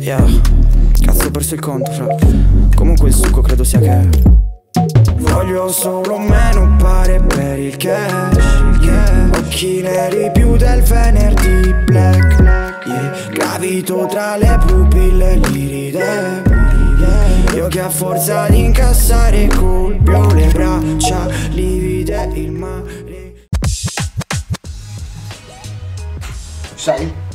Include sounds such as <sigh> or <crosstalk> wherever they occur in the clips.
Yeah, cazzo ho perso il conto, fra. Comunque il succo credo sia che. Voglio solo meno pare per il cash. Yeah. Occhi neri più del venerdì black. Yeah. Gravito tra le pupille liride. Yeah. Io che a forza di incassare colpio le braccia, livide il mare. Sai?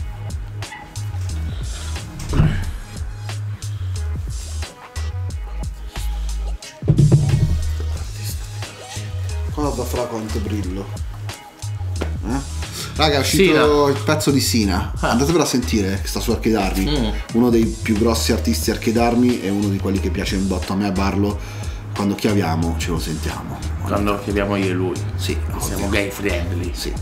Guarda fra quanto brillo. Eh? Raga, è uscito Sina. il pezzo di Sina. Andatevelo a sentire, che sta su Arcade Army. Mm. Uno dei più grossi artisti Arcade Army e uno di quelli che piace un botto a me a Barlo. Quando chiaviamo ce lo sentiamo. Quando chiediamo io e lui. Sì, siamo gay friendly. Sì.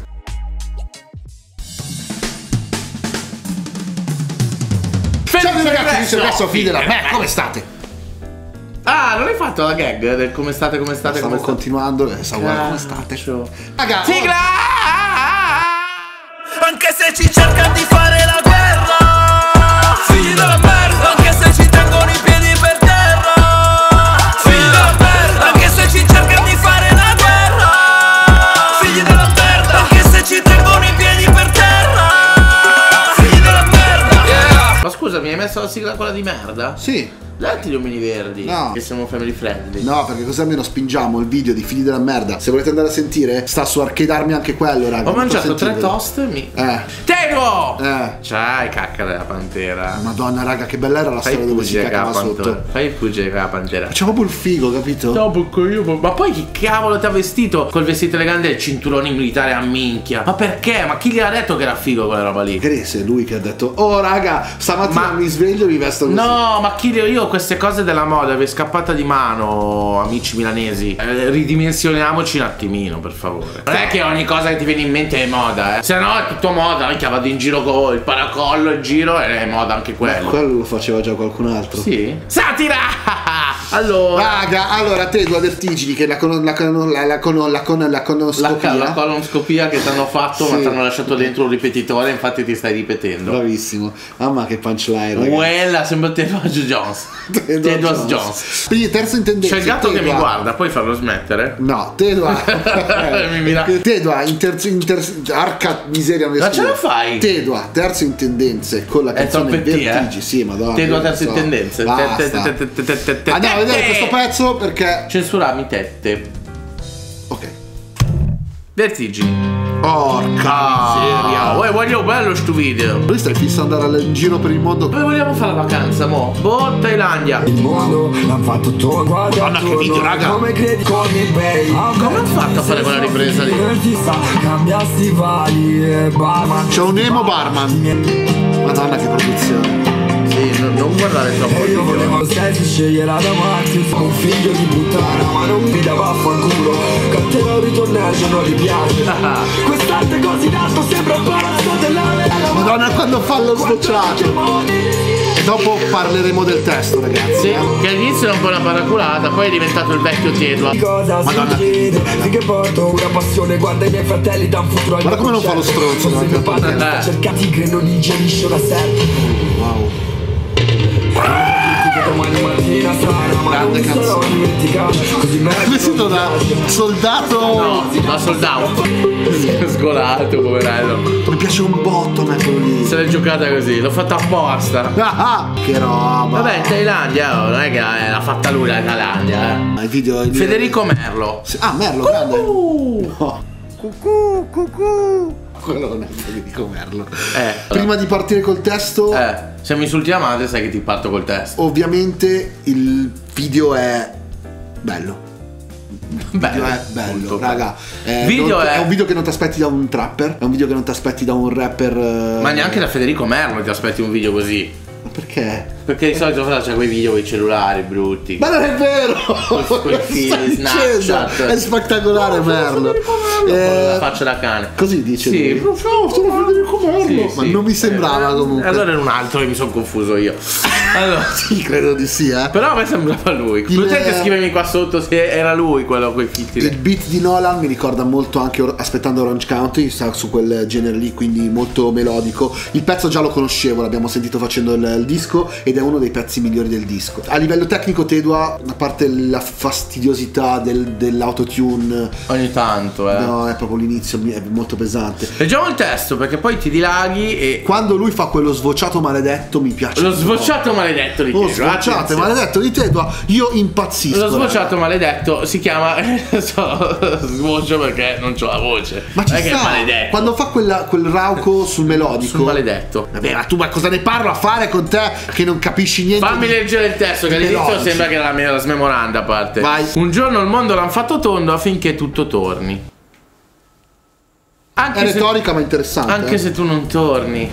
Ciao ragazzi, dice adesso fine della... Beh, come state? Ah, non hai fatto la gag del come state, come state, Stavo come state? continuando e stavo guardando come state. Raga, Sigla! Anche se ci cercano di fare la guerra. Figli della merda Anche se ci tengono i piedi per terra. Figli della merda Anche se ci cercano di fare la guerra. Figli della merda Anche se ci tengono i piedi per terra. Figli della merda. Yeah. Ma scusa, mi hai messo la sigla quella di merda? Sì. Datti gli omini verdi. No. Che siamo family friendly. No, perché così almeno spingiamo il video di figli della merda. Se volete andare a sentire, sta su Arcade Army anche quello, raga. Ho mangiato tre toast e mi. Eh. Tego! Eh. C'hai cacca della pantera. Madonna, raga, che bella era la Fai storia dove si pantera. sotto. Fai pugile con la pantera. Facciamo proprio il figo, capito? No, perché io. Ma poi chi cavolo ti ha vestito col vestito elegante e il cinturone militare a minchia? Ma perché? Ma chi gli ha detto che era figo quella roba lì? Grace è lui che ha detto Oh raga, stamattina Ma- mi sveglio e mi vesto così No, ma chi io queste cose della moda vi è scappata di mano, amici milanesi. Eh, ridimensioniamoci un attimino, per favore. Non è che ogni cosa che ti viene in mente è moda, eh. Se no è tutto moda, anche vado in giro con il paracollo in giro e è moda anche quello. Quello lo faceva già qualcun altro Sì. Satira! Allora. Raga, allora te due vertigini che la con la con la la con la con la La, conoscopia la colonoscopia che ti hanno fatto, ma Sì. ti hanno lasciato dentro un ripetitore, infatti ti stai ripetendo. Bravissimo. Mamma che punchline, raga. Quella sembra Tedros Jones. Tedros Jones. Quindi terza intendenza. C'è il gatto che mi Tedua- guarda, puoi farlo smettere? No, Tedua. Tedua, in terzo, in terzo, arca miseria Ma ce la fai? Tedua, terzo intendenze con la canzone T, eh? Sì, madonna. Tedo a che terze so. tendenze. Basta. Te- te- vedere te- questo pezzo perché Censurami tette. Ok. Vertigini. Porca Seria. Uè, voglio bello sto video. Lui stai fissando andare in giro per il mondo. Dove vogliamo fare la vacanza, mo? Boh, Thailandia. Il mondo l'han fatto tutto guarda Madonna, che video, raga. Come credi con i bei Come hanno fatto a fare quella ripresa lì? Ti sa, cambia stivali e barman C'è un emo barman. Madonna che produzione. Sì, no- non guardare troppo E io volevo scegliere ad amarti Sono un figlio di puttana ma non mi dava vaffanculo Canterò il ritornello non gli piace <laughs> Quest'arte così in alto sembra un palazzo della vera Madonna quando fa lo sbocciato. E dopo parleremo del testo, ragazzi. Sì, eh. che all'inizio era un po' una paraculata, poi è diventato il vecchio Tedua. Cosa Madonna. succede? Finché porto una passione Guarda i miei fratelli da un futuro Guarda come non fa lo stronzo Forse davanti mio al padre palco. sta cerca tigre non digerisce una serpe Wow. Grande canzone. Vestito da soldato. No, da soldato. <laughs> Sgolato, poverello. Mi piace un botto a me quello lì. Se l'è giocata così, l'ho fatta apposta. Ah, <laughs> ah, che roba. Vabbè, in Thailandia, oh, non è che l'ha fatta lui la Thailandia, eh. Video. Federico Merlo. Ah, Merlo, grande. Cucù, cucù. Quello non è Federico Merlo. Eh. Prima di partire col testo, Eh, se mi insulti a madre sai che ti parto col testo. ovviamente il video è bello. Il è bello, molto raga. È, Video non- è- è un video che non ti aspetti da un trapper, è un video che non ti aspetti da un rapper. eh, Ma neanche da Federico Merlo ti aspetti un video così. Ma perché? Perché di solito c'è quei video con i cellulari brutti. Ma non è vero! quei dicendo? Snapchat. È spettacolare Merlo. la Eh, faccia da cane. così dice Sì. lui. No, sono Federico Merlo. Sì, Ma sì. non mi sembrava Eh, comunque. Allora era un altro che mi sono confuso io. Allora, <laughs> Sì, credo di sì, eh. però a me sembrava lui. Il- Potete scrivermi qua sotto se era lui quello con i filtri. Il beat di Nolan mi ricorda molto anche Aspettando Orange County, sta su quel genere lì, quindi molto melodico. Il pezzo già lo conoscevo, l'abbiamo sentito facendo il, il disco ed è uno dei pezzi migliori del disco. A livello tecnico Tedua, a parte la fastidiosità del- dell'autotune, Ogni tanto, eh. no, è proprio l'inizio, è molto pesante. Leggiamo il testo perché poi ti dilaghi e. Quando lui fa quello svociato maledetto mi piace. Lo un po'. maledetto di Lo Tedua, svociato attenzione. maledetto di Tedua, io impazzisco. Lo raga. sbocciato maledetto si chiama. <laughs> so, sboccio perché non c'ho la voce. Ma ci sta, maledetto. quando fa quella- quel rauco sul melodico. Sul maledetto. Vabbè, ma tu ma cosa ne parlo a fare con te che non capisci niente? Fammi leggere il testo che all'inizio sembra che era la mia smemoranda a parte. Vai. Un giorno il mondo l'hanno fatto tondo affinché tutto torni. Anche, È se, retorica ma interessante. anche eh. se tu non torni.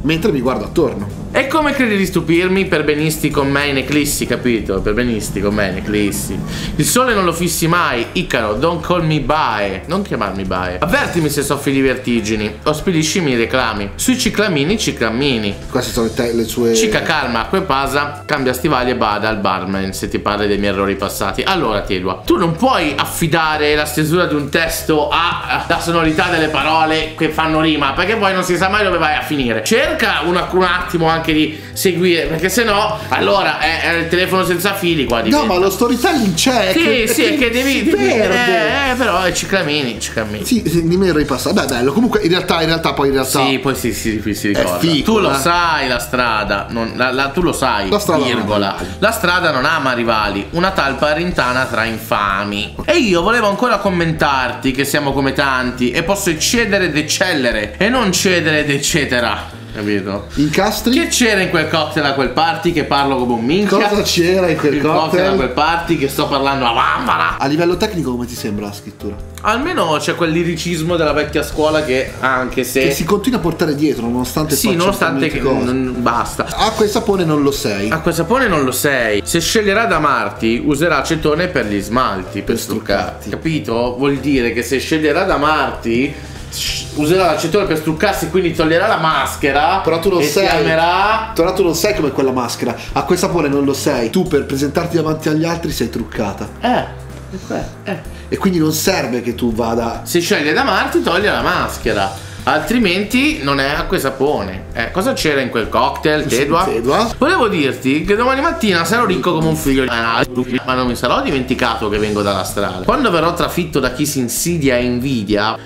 Mentre mi guardo attorno. E come credi di stupirmi per benisti con me in eclissi, capito? Per benisti con me in eclissi. Il sole non lo fissi mai, Icaro, don't call me by. Non chiamarmi by. Avvertimi se soffri di vertigini o spediscimi i reclami. Sui ciclamini, ciclamini. Queste sono le, le sue. Cica calma, acqua e pasa, cambia stivali e bada al barman se ti parli dei miei errori passati. Allora, Telua, tu non puoi affidare la stesura di un testo alla sonorità delle parole che fanno rima, perché poi non si sa mai dove vai a finire. Cerca una- un attimo anche di seguire, perché se no, allora è, è il telefono senza fili qua di No, ma lo storytelling c'è. Sì, che, sì, è che devi... devi eh, eh, però è ciclamini, ciclamini. Sì, sì, di me ero ripassato. Beh, bello. Comunque, in realtà, in realtà, poi in realtà. Sì, poi si, si, si, si ricorda. figo, tu lo eh. sai la strada, non- la- la- tu lo sai, La strada virgola. La strada non ama rivali, una talpa rintana tra infami. E io volevo ancora commentarti che siamo come tanti e posso eccedere ed eccellere e non cedere ed eccetera. Capito? Incastri. Che c'era in quel cocktail a quel party che parlo come un minchia? Cosa c'era in quel il cocktail a quel cocktail? party che sto parlando a bambala. A livello tecnico, come ti sembra la scrittura? Almeno c'è quel liricismo della vecchia scuola che anche se... Che si continua a portare dietro, nonostante sì, nonostante che non basta. Acqua e sapone non lo sei. Acqua e sapone non lo sei. Se sceglierà da amarti, userà acetone per gli smalti, per, Per struccarti. Capito? Vuol dire che se sceglierà da amarti, sh- userà l'acetone per struccarsi, quindi toglierà la maschera. Però tu non e sei. ti amerà. Però tu non sei come quella maschera. Acqua e sapone non lo sei. Tu per presentarti davanti agli altri sei truccata. Eh, eh. E quindi non serve che tu vada. Se sceglie da amarti, toglie la maschera. Altrimenti non è acqua e sapone. Eh, cosa c'era in quel cocktail, Tedua? Tedua. Volevo dirti che domani mattina sarò ricco come un figlio di ma non mi sarò dimenticato che vengo dalla strada. Quando verrò trafitto da chi si insidia e invidia,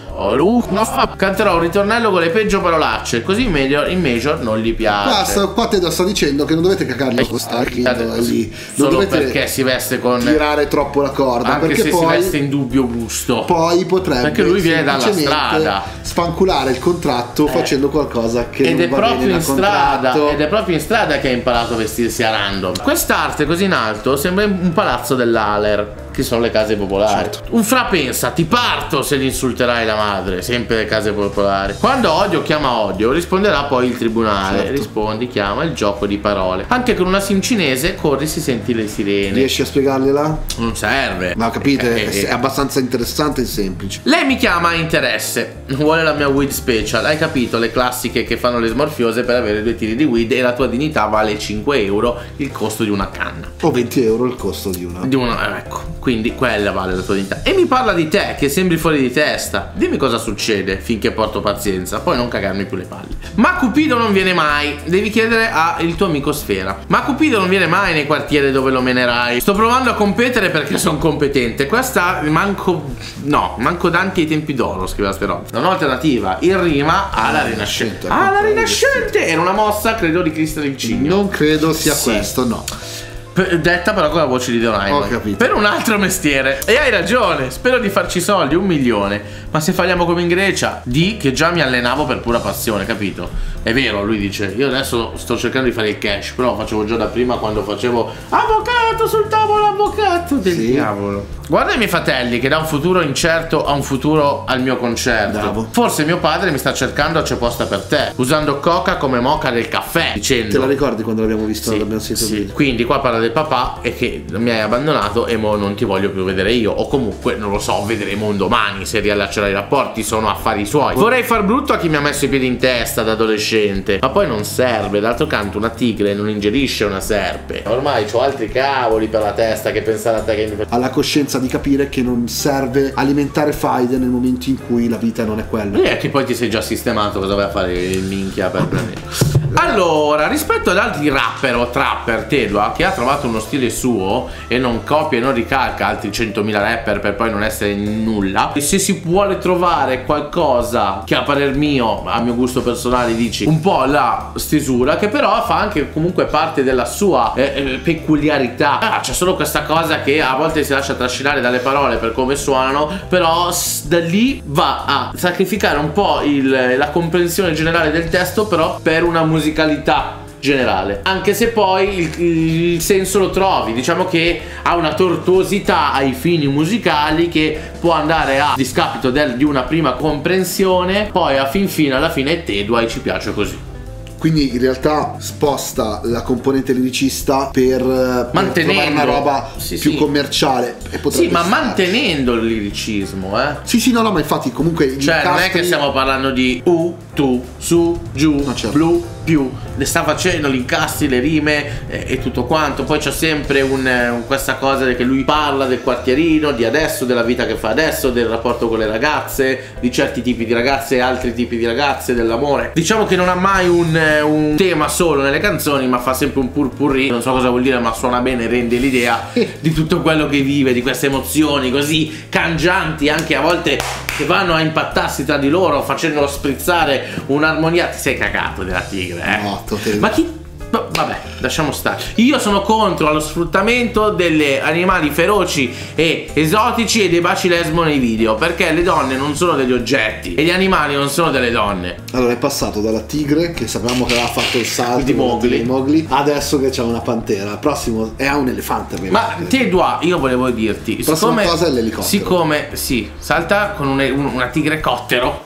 canterò un ritornello con le peggio parolacce, così in major, in major non gli piace. Basta, qua Tedua sta dicendo che non dovete cagargli con Starkid lì. Non Solo dovete perché si veste con tirare troppo la corda. anche perché se poi, si veste in dubbio gusto. poi potrebbe Perché lui viene dalla strada. spanculare il contratto facendo qualcosa che Ed non è va proprio in strada, contratto. ed è proprio in strada che ha imparato a vestirsi a random. Quest'arte così in alto sembra un palazzo dell'Aler, che sono le case popolari. Certo. Un fra pensa, ti parto se gli insulterai la madre, sempre le case popolari. Quando odio chiama odio, risponderà poi il tribunale. Certo. Rispondi, chiama il gioco di parole. Anche con una sim cinese corri si senti le sirene. Riesci a spiegargliela? Non serve. Ma capite? Eh, eh, È abbastanza interessante e semplice. Lei mi chiama a interesse, vuole la mia weed special, hai capito? Le classiche che fanno le smorfiose per avere due tiri di weed e la tua dignità vale 5 euro il costo di una canna. O 20 euro il costo di una. Di una, ecco, quindi quella vale la tua dignità. E mi parla di te, che sembri fuori di testa. Dimmi cosa succede finché porto pazienza, poi non cagarmi più le palle. Ma Cupido non viene mai, devi chiedere al tuo amico Sfera. Ma Cupido non viene mai nei quartieri dove lo menerai. Sto provando a competere perché <laughs> sono competente. Questa manco. No, manco Dante ai tempi d'oro, scriveva Sferotti. Non ho alternativa. In rima alla Rinascente. Rinascente, Ah. Rinascente! Era una mossa, credo, di Cristo del Cigno. Non credo sia Sì. questo, no. Detta però con la voce di Doraemon. Ho capito. Per un altro mestiere. E hai ragione, spero di farci soldi, un milione. Ma se falliamo come in Grecia, di che già mi allenavo per pura passione, capito? È vero, lui dice, io adesso sto cercando di fare il cash, però lo facevo già da prima quando facevo avvocato sul tavolo, avvocato del Sì. diavolo. Guarda i miei fratelli che da un futuro incerto a un futuro al mio concerto. Bravo. Forse mio padre mi sta cercando c'è posta per te, usando coca come moca del caffè, dicendo Te la ricordi quando l'abbiamo visto? sì, l'abbiamo sì. Quindi qua parla del papà e che mi hai abbandonato e mo non ti voglio più vedere io. O comunque, non lo so, vedremo un domani se riallaccerà i rapporti, sono affari suoi. Vorrei far brutto a chi mi ha messo i piedi in testa da adolescente. Ma poi non serve, d'altro canto una tigre non ingerisce una serpe. Ormai ho altri cavoli per la testa che pensare a te che mi Ha la coscienza di capire che non serve alimentare faide nel momento in cui la vita non è quella. E che poi ti sei già sistemato cosa vai a fare il minchia per prendere. Allora, rispetto ad altri rapper o trapper, Tedua, che ha trovato uno stile suo e non copia e non ricalca altri 100.000 rapper per poi non essere nulla, e se si vuole trovare qualcosa che a parer mio, a mio gusto personale, dici un po' la stesura, che però fa anche comunque parte della sua eh, eh, peculiarità. Ah, c'è solo questa cosa che a volte si lascia trascinare dalle parole per come suonano, però da lì va a sacrificare un po' il- la comprensione generale del testo, però per una musicalità generale anche se poi il, il senso lo trovi diciamo che ha una tortuosità ai fini musicali che può andare a discapito del- di una prima comprensione poi a fin fine alla fine Tedua e ci piace così Quindi in realtà sposta la componente liricista per, per Mantenendo. trovare una roba Sì, più sì. commerciale. E sì ma stare. mantenendo il liricismo eh Sì, sì, no, no, ma infatti comunque Cioè, non è che stiamo parlando di U, tu, su, giù, No, certo. blu, più. Le sta facendo gli incassi, le rime eh, e tutto quanto. Poi c'è sempre un, eh, un- questa cosa che lui parla del quartierino, di adesso, della vita che fa adesso, del rapporto con le ragazze, di certi tipi di ragazze e altri tipi di ragazze, dell'amore. Diciamo che non ha mai un, eh, un tema solo nelle canzoni, ma fa sempre un purpurri. Non so cosa vuol dire, ma suona bene, rende l'idea di tutto quello che vive, di queste emozioni così cangianti, anche a volte che vanno a impattarsi tra di loro, facendo sprizzare un'armonia. Ti sei cagato della tigre, eh? No, Ma chi. Va- Vabbè, lasciamo stare. Io sono contro allo sfruttamento degli animali feroci e esotici e dei baci lesbo nei video. Perché le donne non sono degli oggetti e gli animali non sono delle donne. Allora è passato dalla tigre, che sapevamo che aveva fatto il salto Di la Mowgli. Mowgli, adesso che c'è una pantera. Il prossimo è un elefante. Ma ovviamente. te Dua, io volevo dirti, prossima siccome, cosa è l'elicottero. siccome sì, salta con un- un- una tigre cottero,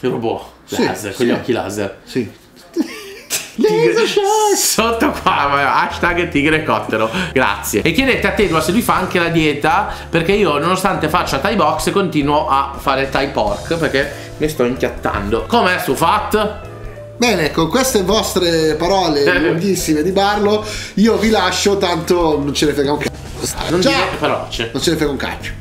il robot Sì, laser, con gli sì. occhi laser. Sì. Tigre- Sotto qua, hashtag tigre cottero, grazie. E chiedete a Tedua se lui fa anche la dieta, perché io nonostante faccia Thai box continuo a fare Thai pork, perché mi sto inchiattando. Com'è su Fat? Bene, con queste vostre parole Eh. lunghissime di Barlo, io vi lascio, tanto non ce ne frega un cazzo. Non Ciao! dire parolacce. Non ce ne frega un cacchio.